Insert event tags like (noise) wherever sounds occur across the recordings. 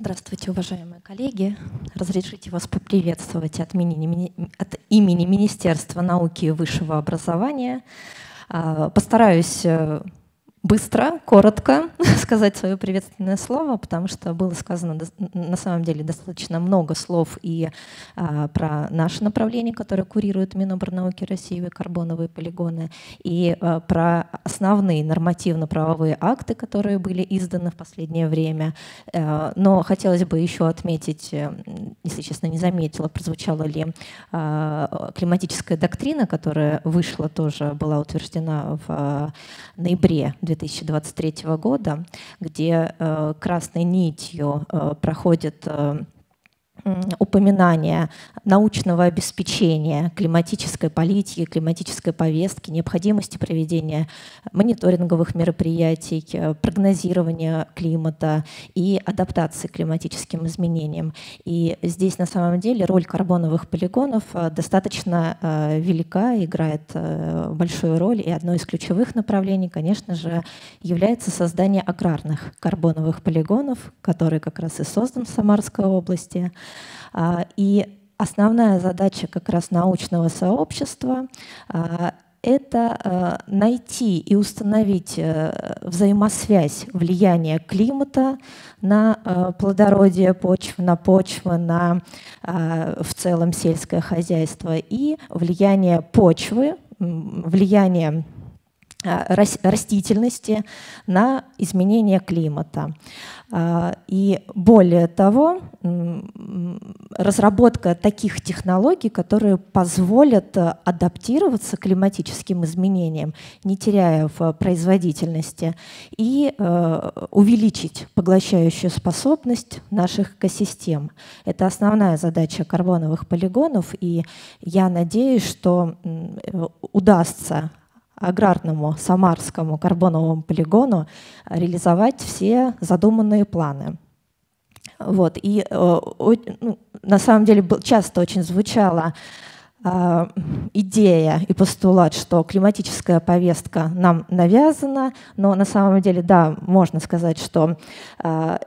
Здравствуйте, уважаемые коллеги. Разрешите вас поприветствовать от имени, от имени Министерства науки и высшего образования. А, постараюсь э, быстро, коротко (laughs) сказать свое приветственное слово, потому что было сказано на самом деле достаточно много слов и а, про наше направление, которое курирует Минобрнауки России, карбоновые полигоны, и а, про основные нормативно-правовые акты, которые были изданы в последнее время. А, но хотелось бы еще отметить, э, если честно, не заметила, прозвучала ли а, климатическая доктрина, которая вышла тоже, была утверждена в а, ноябре 2023 года, где э, красной нитью э, проходит э, упоминание научного обеспечения климатической политики, климатической повестки, необходимости проведения мониторинговых мероприятий, э, прогнозирования климата и адаптации к климатическим изменениям. И здесь на самом деле роль карбоновых полигонов э, достаточно э, велика, играет большую роль, и одно из ключевых направлений, конечно же, является создание аграрных карбоновых полигонов, который как раз и создан в Самарской области. А, и основная задача как раз научного сообщества а, это а, найти и установить э, взаимосвязь влияния климата на плодородие почв, на почвы, на в целом сельское хозяйство и влияние почвы, влияние растительности на изменение климата. А, и более того, разработка таких технологий, которые позволят э, адаптироваться к климатическим изменениям, не теряя в производительности, и э, увеличить поглощающую способность наших экосистем. Это основная задача карбоновых полигонов, и я надеюсь, что удастся аграрному самарскому карбоновому полигону реализовать все задуманные планы. Вот. И э, ну, на самом деле часто очень звучала э, идея и постулат, что климатическая повестка нам навязана, но на самом деле, да, можно сказать, что э,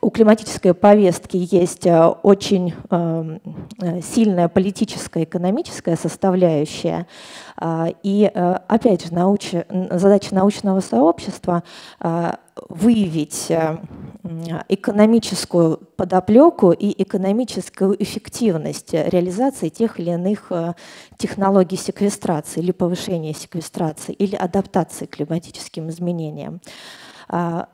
у климатической повестки есть э, очень сильная политическая, экономическая составляющая. А, и опять же, науч... задача научного сообщества выявить экономическую подоплеку и экономическую эффективность реализации тех или иных технологий секвестрации или повышения секвестрации или адаптации к климатическим изменениям. А,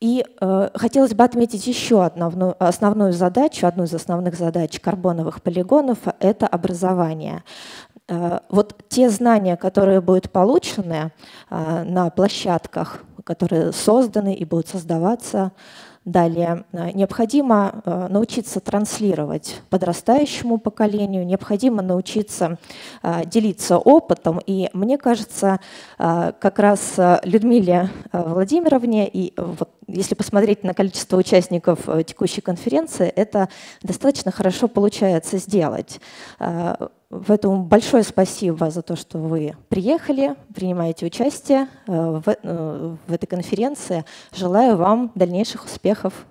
и э, хотелось бы отметить еще одну основную задачу, одну из основных задач карбоновых полигонов – это образование. Э, вот те знания, которые будут получены э, на площадках, которые созданы и будут создаваться Далее, э, необходимо э, научиться транслировать подрастающему поколению, необходимо научиться э, делиться опытом. И мне кажется, как раз Людмиле Владимировне, и вот если посмотреть на количество участников текущей конференции, это достаточно хорошо получается сделать. Поэтому большое спасибо за то, что вы приехали, принимаете участие в, в этой конференции. Желаю вам дальнейших успехов.